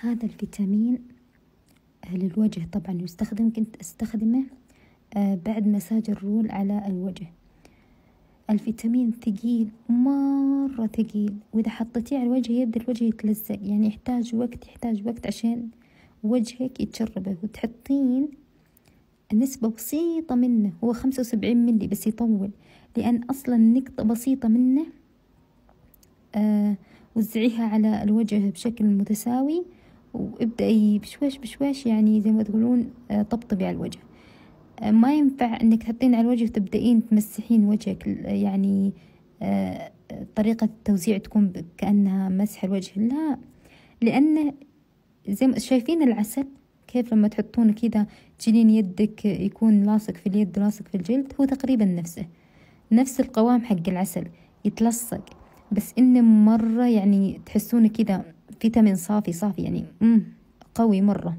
هذا الفيتامين للوجه طبعا يستخدم كنت أستخدمه آه، بعد مساج الرول على الوجه. الفيتامين ثقيل مرة ثقيل وإذا حطيتيه على الوجه يبدأ الوجه يتلزق يعني يحتاج وقت يحتاج وقت عشان وجهك يتشربه. وتحطين نسبة بسيطة منه هو خمسة وسبعين ملي بس يطول لأن أصلا نقطة بسيطة منه آه وزعيها على الوجه بشكل متساوي وابدأي بشويش بشويش يعني زي ما تقولون آه طبطبي على الوجه. آه ما ينفع إنك تحطين على الوجه وتبدأين تمسحين وجهك يعني آه طريقة التوزيع تكون كأنها مسح الوجه. لا لأن زي ما شايفين العسل كيف لما تحطونه كذا تشيلين يدك يكون لاصق في اليد لاصق في الجلد هو تقريبا نفسه. نفس القوام حق العسل يتلصق. بس إنه مرة يعني تحسونه كذا فيتامين صافي صافي يعني. مم. قوي مرة.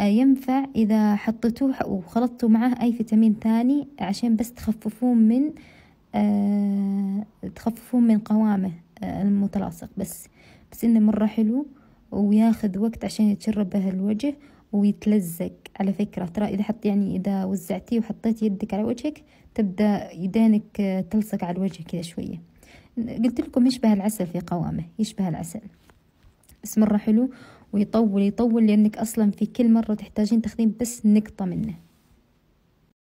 آه ينفع إذا حطيتوه وخلطتوا معاه أي فيتامين ثاني عشان بس تخففون من آه تخففون من قوامه آه المتلاصق بس. بس إنه مرة حلو وياخذ وقت عشان يتشرب به الوجه ويتلزق. على فكرة ترى إذا حط يعني إذا وزعتيه وحطيت يدك على وجهك تبدأ يدينك تلصق على الوجه كذا شوية. قلت لكم يشبه العسل في قوامه يشبه العسل. بس مرة حلو ويطول يطول لأنك أصلا في كل مرة تحتاجين تاخذين بس نقطة منه.